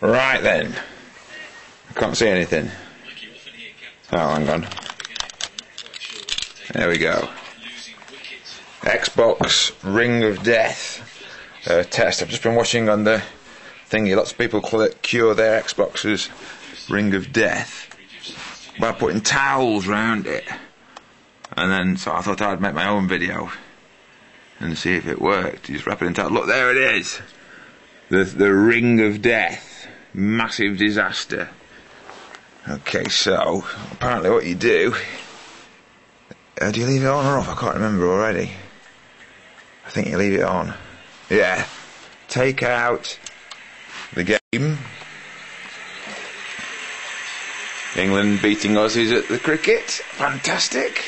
Right then. I can't see anything. Oh, hang on. There we go. Xbox Ring of Death uh, test. I've just been watching on the thingy. Lots of people call it cure their Xboxes Ring of Death by putting towels round it. And then, so I thought I'd make my own video and see if it worked. You just wrap it in towel. Look, there it is. The the Ring of Death. Massive disaster. Okay, so apparently what you do. Uh, do you leave it on or off? I can't remember already. I think you leave it on. Yeah. Take out the game. England beating Aussies at the cricket. Fantastic.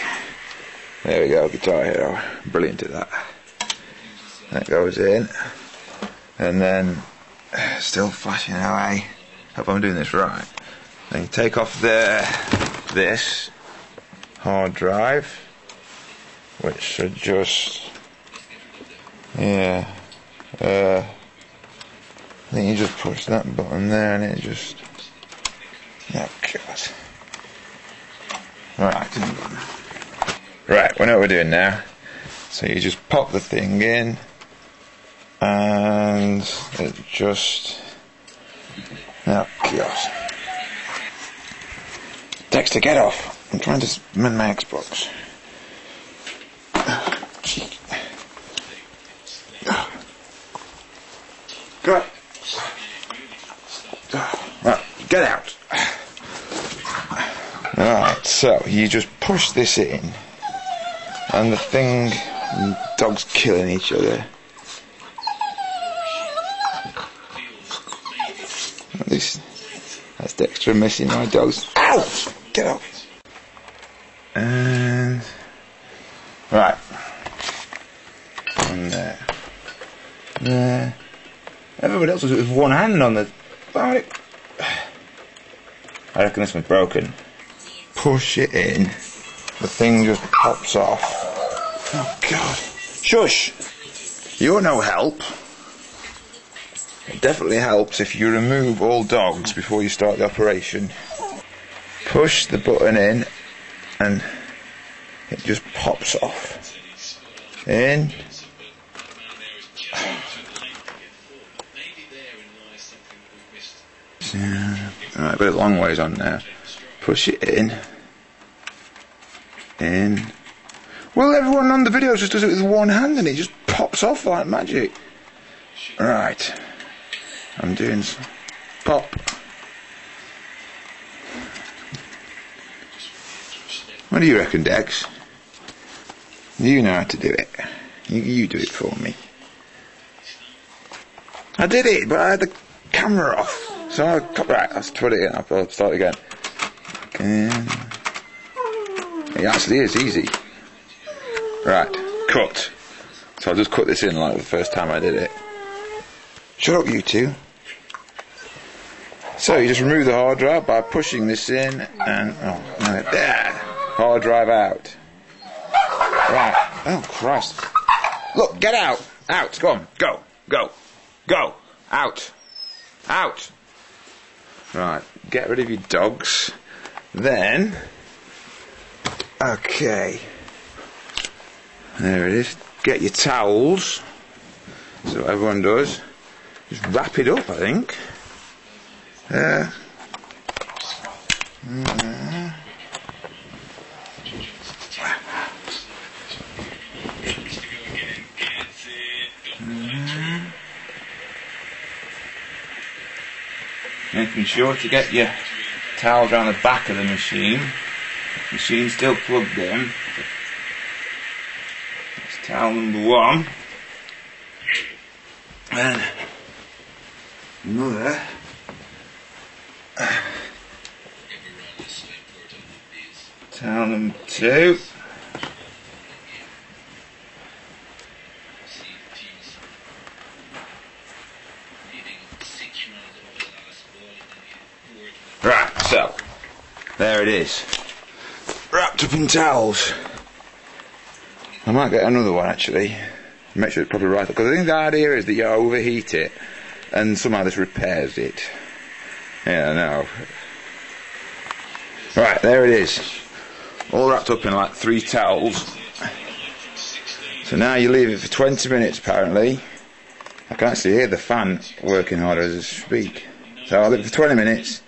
There we go, Guitar Hero. Brilliant at that. That goes in. And then, still flashing away. Hope I'm doing this right. Then you take off the this hard drive, which should just yeah. Uh, you just push that button there and it just oh god. Right, right. We know what we're doing now. So you just pop the thing in, and it just oh god. Dexter, get off. I'm trying to mend my Xbox. Get out. Alright, so you just push this in, and the thing, dogs killing each other. This, that's Dexter missing my dogs. Ow! Get up. And right. And there. There. Everybody else was with one hand on the. I reckon this one's broken. Push it in. The thing just pops off. Oh God! Shush! You're no help. It definitely helps if you remove all dogs before you start the operation push the button in and it just pops off. In. Yeah. Alright, but a long ways on now. Push it in. In. Well, everyone on the video just does it with one hand and it just pops off like magic. Right. I'm doing some pop. What do you reckon, Dex? You know how to do it. You, you do it for me. I did it, but I had the camera off. So I cut right, let's put it in. I'll start again. Again. It actually is easy. Right, cut. So I'll just cut this in like the first time I did it. Shut up, you two. So you just remove the hard drive by pushing this in and oh no, there. Hard drive out. Right. Oh, Christ. Look, get out. Out. Go on. Go. Go. Go. Out. Out. Right. Get rid of your dogs. Then. Okay. There it is. Get your towels. So what everyone does. Just wrap it up, I think. Uh, mm-hmm. making sure to get your towels around the back of the machine. Machine still plugged in. That's towel number one. And another. Towel number two. Right, so, there it is. Wrapped up in towels. I might get another one actually. Make sure it's probably right. Because I think the idea is that you overheat it and somehow this repairs it. Yeah, know. Right, there it is. All wrapped up in like three towels. So now you leave it for 20 minutes apparently. I can actually hear the fan working harder as I speak. So I'll leave it for 20 minutes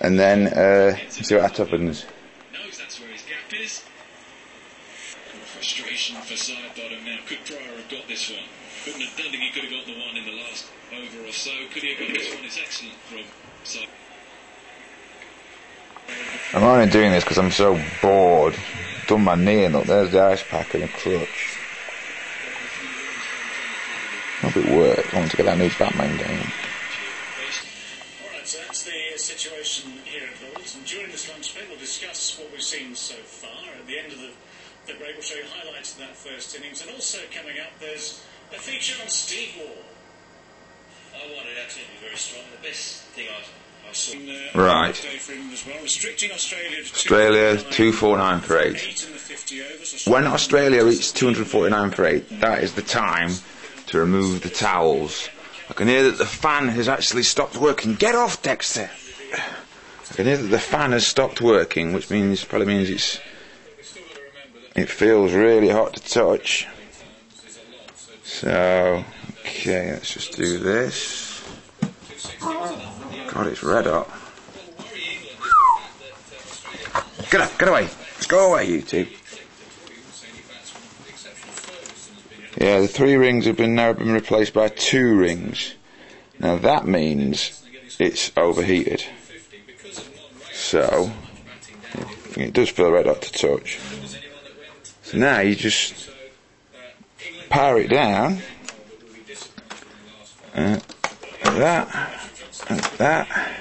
and then uh, see what happens. knows that's where his gap is. Frustration for Sidebottom now. Could Prior have got this one? Couldn't have, don't think he could have got the one in the last over or so. Could he have got this one? It's excellent from Side. I'm only doing this because I'm so bored. Done my knee and look, there's the ice pack and a crutch. Hope it works. I want to get that new Batman game. All right, so that's the situation here at Lords. And during this lunch break, we'll discuss what we've seen so far. At the end of the, the break, we'll show you highlights of that first innings. And also coming up, there's a feature on Steve Waugh. I wanted absolutely very strong. The best thing I, I saw. Uh, Right. Day for England as well, restricting Australia to Australia, 249 249 for eight. Eight in the 50 overs. When Australia reaches 249 for 8, that is the time to remove the towels. I can hear that the fan has actually stopped working. Get off, Dexter! I can hear that the fan has stopped working, which means probably means it's it feels really hot to touch. So, okay, let's just do this. God, it's red hot. Get up, get away. Go away, you two. Yeah, the three rings have been now been replaced by two rings. Now that means it's overheated. So it does feel red hot to touch. Now you just power it down. That. That.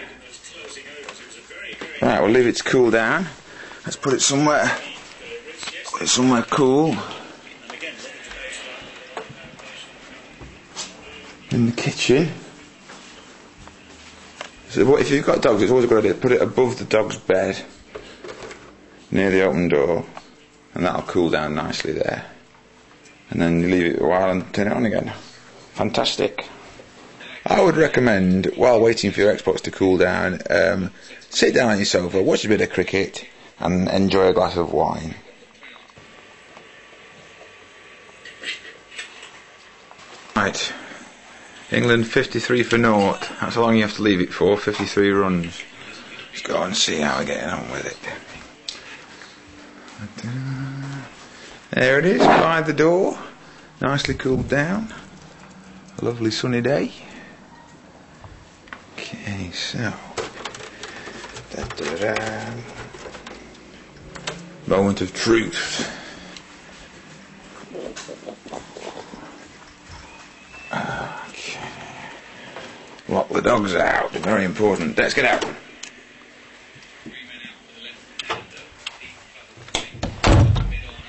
Right, we'll leave it to cool down. Let's put it somewhere. Put it somewhere cool. in the kitchen. So what if you've got dogs? It's always a good idea. Put it above the dog's bed, near the open door, and that'll cool down nicely there. And then you leave it a while and turn it on again. Fantastic. I would recommend, while waiting for your Xbox to cool down, um, sit down on your sofa, watch a bit of cricket, and enjoy a glass of wine. Right. England 53 for naught. That's how long you have to leave it for. 53 runs. Let's go and see how we're getting on with it. There it is by the door. Nicely cooled down. A lovely sunny day. Okay, so. Da-da-da. Moment of truth. Okay. Lock the dogs out. Very important. Let's get out. Two men on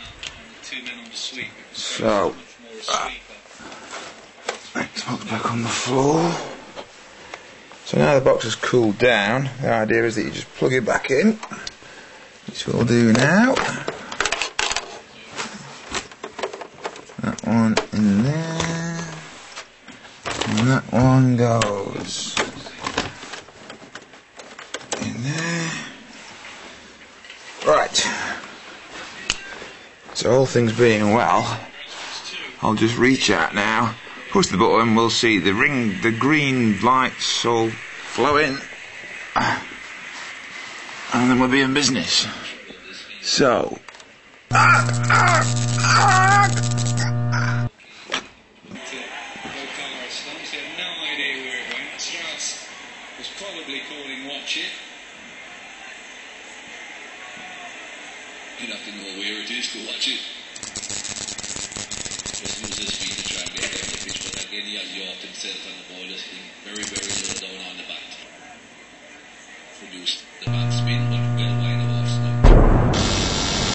the sweep. So, uh, Xbox back on the floor. So now the box has cooled down. The idea is that you just plug it back in, which we'll do now. That one in there. And that one goes in there. Right. So all things being well, I'll just reach out now, push the button, we'll see the ring, the green lights all flowing, and then we'll be in business. So, O'Connor stumps. He had no idea where it went. Strauss was probably calling watch it. You'd have to know where it is to watch it. Just use his feet to try and get down the pitch, but again he has yacht himself and the ball thing very, very low down on the bat. Produced